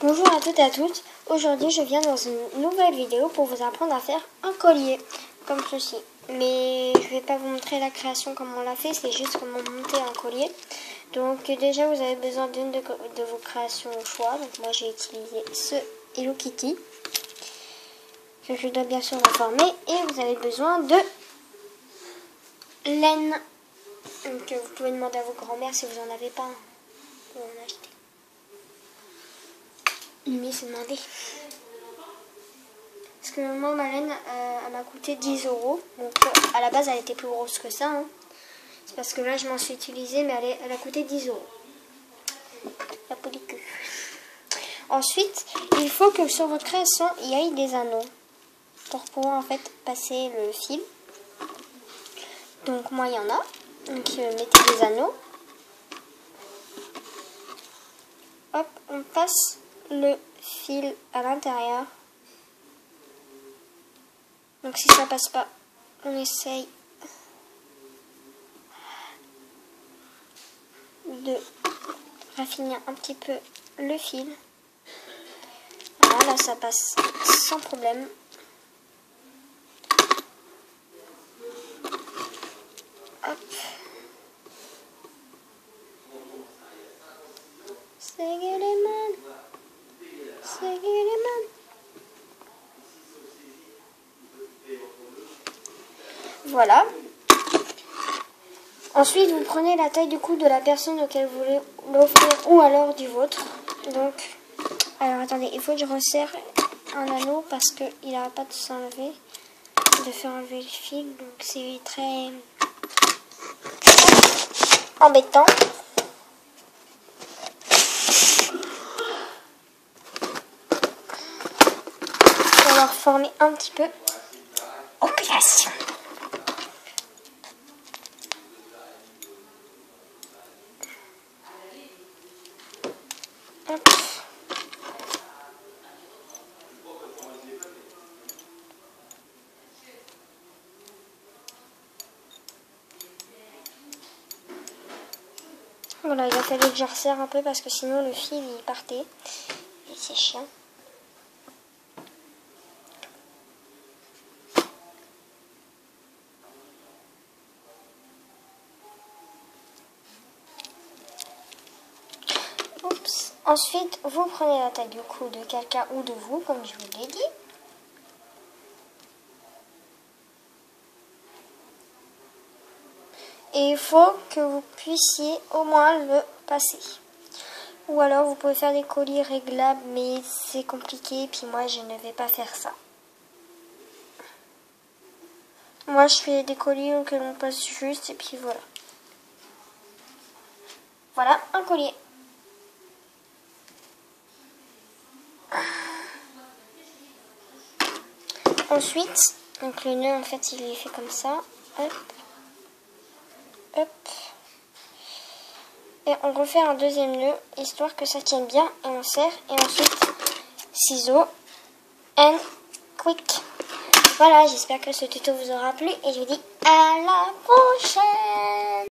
Bonjour à toutes et à toutes. Aujourd'hui, je viens dans une nouvelle vidéo pour vous apprendre à faire un collier comme ceci. Mais je vais pas vous montrer la création comme on l'a fait, c'est juste comment monter un collier. Donc déjà, vous avez besoin d'une de, vos créations au choix. Donc moi, j'ai utilisé ce Hello Kitty que je dois bien sûr reformer. Et vous avez besoin de laine. Donc vous pouvez demander à vos grand-mères si vous en avez pas pour en acheter. Mimi s'est demandé. Parce que moi, ma laine, euh, elle m'a coûté 10 euros. Donc à la base, elle était plus grosse que ça. Hein. C'est parce que là, je m'en suis utilisée, mais elle, elle, a coûté 10 euros. La pellicule. Ensuite, il faut que sur votre création, il y ait des anneaux. Pour pouvoir en fait passer le fil. Donc moi, il y en a. Donc euh, mettez des anneaux. Hop, on passe le fil à l'intérieur. Donc si ça passe pas, on essaye de raffinir un petit peu le fil. Voilà, là ça passe sans problème. Hop. C'est Voilà. Ensuite, vous prenez la taille du cou de la personne auquel vous voulez l'offrir ou alors du vôtre. Donc, alors attendez, il faut que je resserre un anneau parce qu'il n'arrête pas de s'enlever, de faire enlever le fil. Donc, c'est très embêtant. On va reformer un petit peu. Opération. Voilà, il a fallu que je resserre un peu parce que sinon le fil il partait. Et c'est chiant. Ensuite, vous prenez la taille du cou de quelqu'un ou de vous, comme je vous l'ai dit. Et il faut que vous puissiez au moins le passer. Ou alors vous pouvez faire des colis réglables, mais c'est compliqué, puis moi je ne vais pas faire ça. Moi je fais des colis que l'on passe juste, et puis voilà. Voilà un collier. Ensuite, donc le nœud en fait il est fait comme ça. Et on refait un deuxième nœud, histoire que ça tienne bien. Et on serre. Et ensuite, ciseaux. And quick. Voilà, j'espère que ce tuto vous aura plu. Et je vous dis à la prochaine